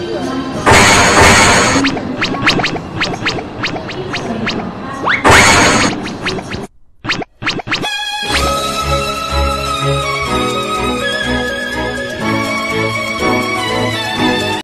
一个。